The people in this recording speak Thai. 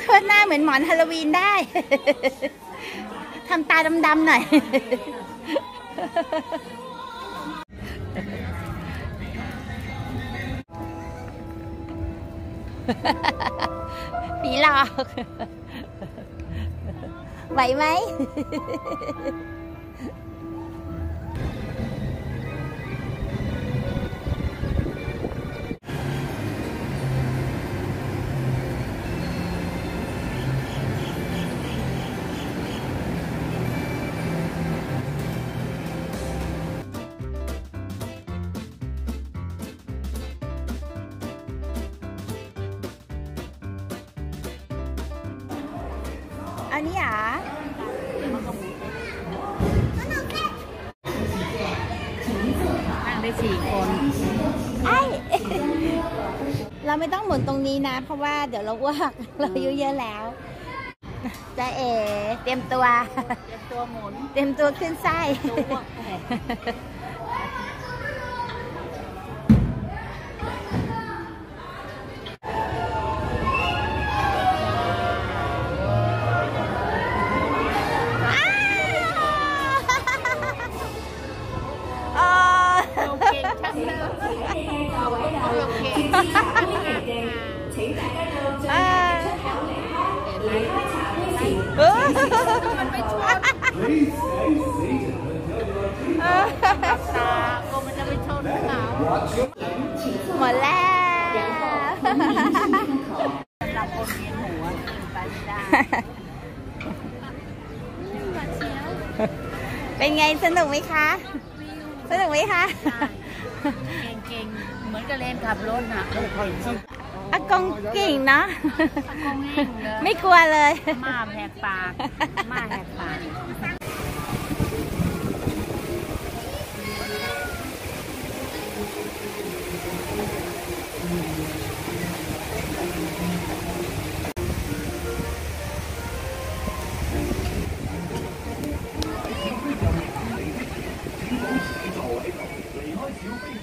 เทิดหน้าเหมือนหมอนฮาโลวีนได้ทำตาดำๆหน่อย ผีหลอก ไหวไหม อันนี้เหรอนั่งได้สี่คนไอ้เราไม่ต้องหมุนตรงนี้นะ เพราะว่าเดี๋ยวเราอ้วกเราอายุเยอะแล้วจะเอเตรียมตัว เตรียมตัวหมุน เตรียมตัวขึ้นไส้ หมดแล้วสำหรับคนเวียนหัวไปไม่ได้เป็นไงสนุกไหมคะ สนุกไหมคะเก่งๆ เหมือนกับเล่นขับรถน่ะอากงเก่งเนาะคงเล่นเลยไม่กลัวเลย มาแหกปาก มาแหกปาก you